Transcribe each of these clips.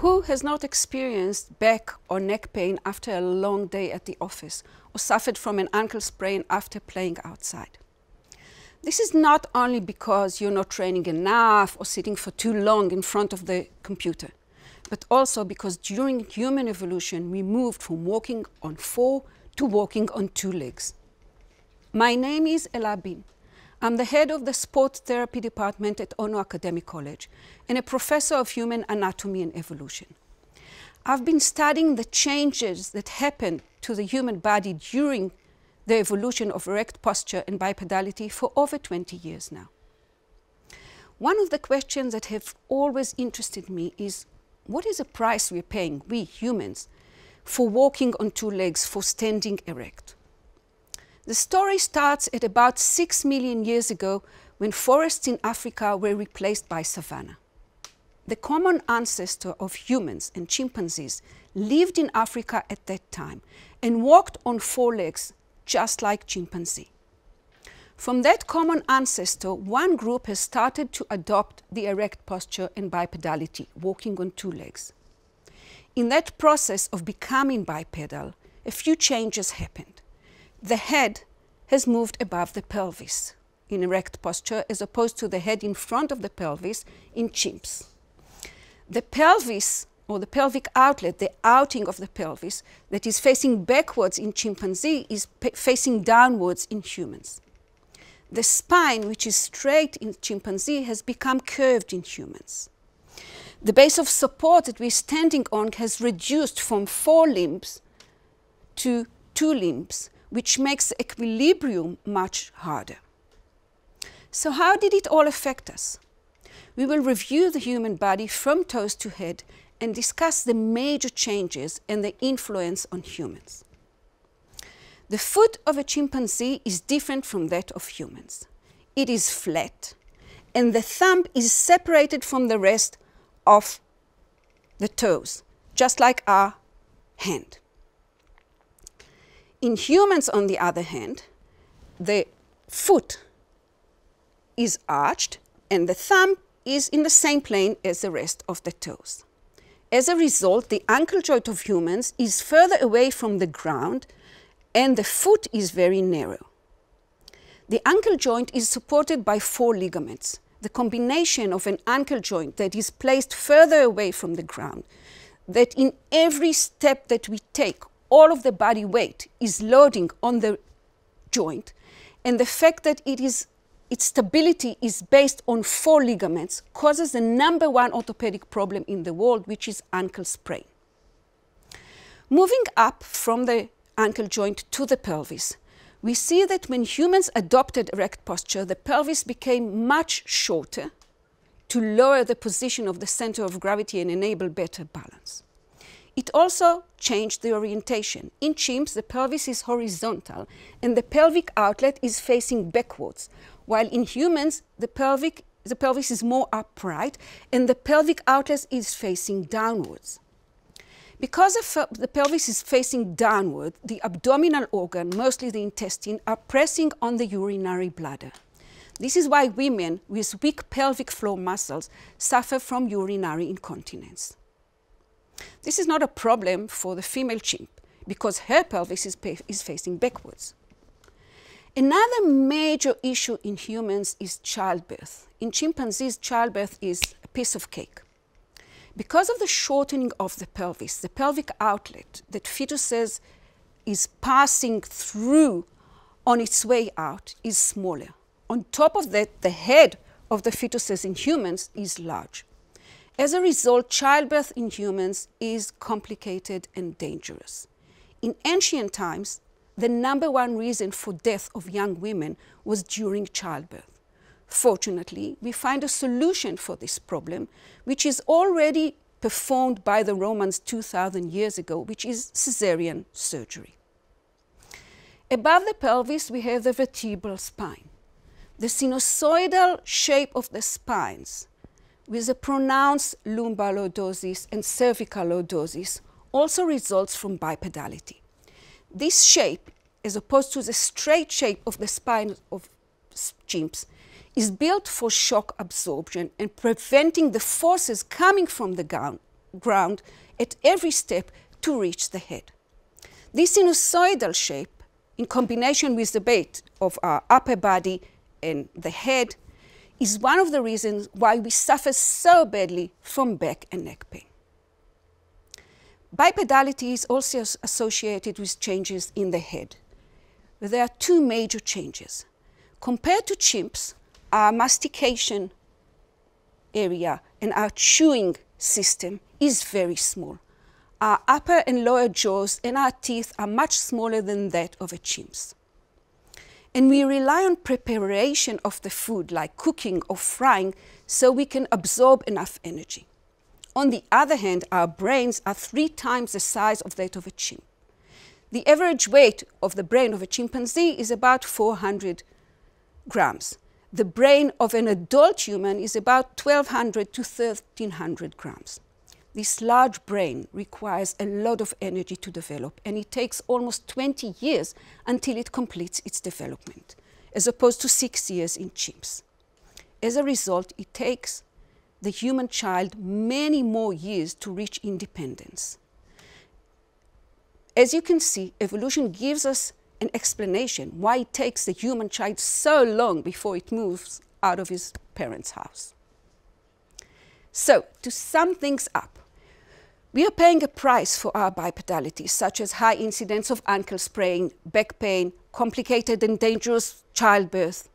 Who has not experienced back or neck pain after a long day at the office or suffered from an ankle sprain after playing outside? This is not only because you're not training enough or sitting for too long in front of the computer, but also because during human evolution we moved from walking on four to walking on two legs. My name is Ella Been. I'm the head of the Sport Therapy Department at Ono Academic College and a professor of human anatomy and evolution. I've been studying the changes that happen to the human body during the evolution of erect posture and bipedality for over 20 years now. One of the questions that have always interested me is what is the price we're paying, we humans, for walking on two legs, for standing erect? The story starts at about six million years ago when forests in Africa were replaced by savanna. The common ancestor of humans and chimpanzees lived in Africa at that time and walked on four legs, just like chimpanzee. From that common ancestor, one group has started to adopt the erect posture and bipedality, walking on two legs. In that process of becoming bipedal, a few changes happened the head has moved above the pelvis in erect posture as opposed to the head in front of the pelvis in chimps. The pelvis or the pelvic outlet, the outing of the pelvis that is facing backwards in chimpanzee is facing downwards in humans. The spine, which is straight in chimpanzee, has become curved in humans. The base of support that we're standing on has reduced from four limbs to two limbs, which makes equilibrium much harder. So how did it all affect us? We will review the human body from toes to head and discuss the major changes and the influence on humans. The foot of a chimpanzee is different from that of humans. It is flat, and the thumb is separated from the rest of the toes, just like our hand. In humans, on the other hand, the foot is arched and the thumb is in the same plane as the rest of the toes. As a result, the ankle joint of humans is further away from the ground and the foot is very narrow. The ankle joint is supported by four ligaments. The combination of an ankle joint that is placed further away from the ground, that in every step that we take all of the body weight is loading on the joint, and the fact that it is its stability is based on four ligaments causes the number one orthopedic problem in the world, which is ankle sprain. Moving up from the ankle joint to the pelvis, we see that when humans adopted erect posture, the pelvis became much shorter to lower the position of the center of gravity and enable better balance. It also changed the orientation. In chimps, the pelvis is horizontal and the pelvic outlet is facing backwards, while in humans, the, pelvic, the pelvis is more upright and the pelvic outlet is facing downwards. Because uh, the pelvis is facing downward, the abdominal organ, mostly the intestine, are pressing on the urinary bladder. This is why women with weak pelvic floor muscles suffer from urinary incontinence. This is not a problem for the female chimp because her pelvis is, is facing backwards. Another major issue in humans is childbirth. In chimpanzees, childbirth is a piece of cake. Because of the shortening of the pelvis, the pelvic outlet that fetuses is passing through on its way out is smaller. On top of that, the head of the fetuses in humans is large. As a result, childbirth in humans is complicated and dangerous. In ancient times, the number one reason for death of young women was during childbirth. Fortunately, we find a solution for this problem, which is already performed by the Romans 2,000 years ago, which is caesarean surgery. Above the pelvis, we have the vertebral spine. The sinusoidal shape of the spines with a pronounced lumbar lordosis and cervical lordosis also results from bipedality. This shape, as opposed to the straight shape of the spine of chimps, is built for shock absorption and preventing the forces coming from the ground, at every step to reach the head. This sinusoidal shape, in combination with the weight of our upper body and the head, is one of the reasons why we suffer so badly from back and neck pain. Bipedality is also associated with changes in the head. There are two major changes. Compared to chimps, our mastication area and our chewing system is very small. Our upper and lower jaws and our teeth are much smaller than that of a chimp's. And we rely on preparation of the food, like cooking or frying, so we can absorb enough energy. On the other hand, our brains are three times the size of that of a chimp. The average weight of the brain of a chimpanzee is about 400 grams. The brain of an adult human is about 1200 to 1300 grams. This large brain requires a lot of energy to develop, and it takes almost 20 years until it completes its development, as opposed to six years in chimps. As a result, it takes the human child many more years to reach independence. As you can see, evolution gives us an explanation why it takes the human child so long before it moves out of his parents' house. So, to sum things up, we are paying a price for our bipedality, such as high incidence of ankle sprain, back pain, complicated and dangerous childbirth.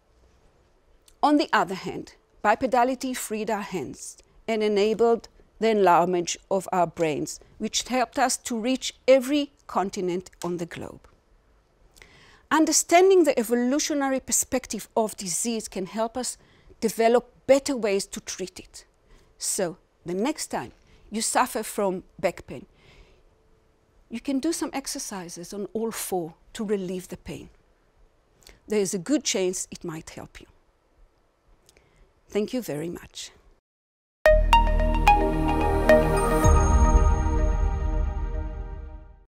On the other hand, bipedality freed our hands and enabled the enlargement of our brains, which helped us to reach every continent on the globe. Understanding the evolutionary perspective of disease can help us develop better ways to treat it. So, the next time you suffer from back pain, you can do some exercises on all four to relieve the pain. There is a good chance it might help you. Thank you very much.